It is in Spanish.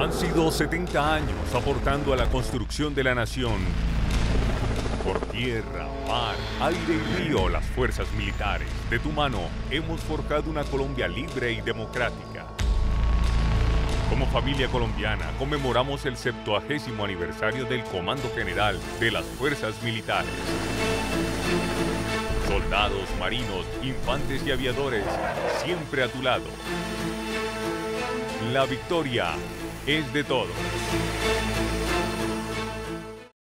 Han sido 70 años aportando a la construcción de la nación. Por tierra, mar, aire y río, las fuerzas militares, de tu mano, hemos forjado una Colombia libre y democrática. Como familia colombiana, conmemoramos el 70 aniversario del Comando General de las Fuerzas Militares. Soldados, marinos, infantes y aviadores, siempre a tu lado. La victoria es de todos.